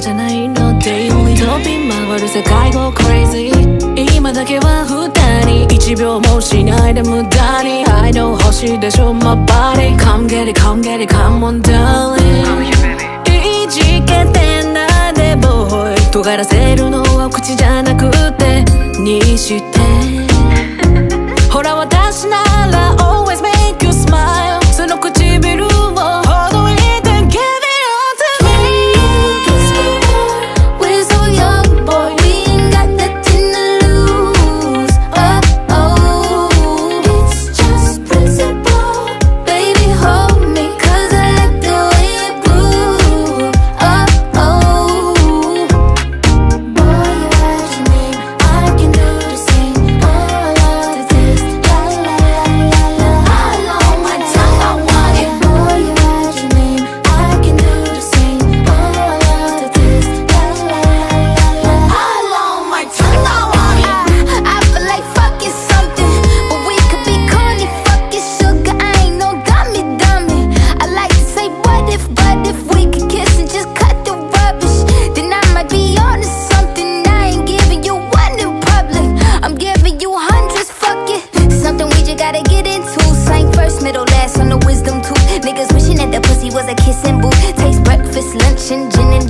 じゃないのって飛び世界を crazy 今だけは二人。1秒もしないで無駄に。愛の星でしょ my body Come get it come get いじけてなでボーイ尖らせるのは口じゃなくてにして。ほら私なら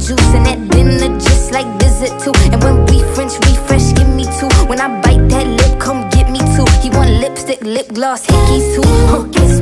juice. And at dinner, just like visit too. And when we French refresh, give me two. When I bite that lip, come get me two. He want lipstick, lip gloss, hickeys too. Huh.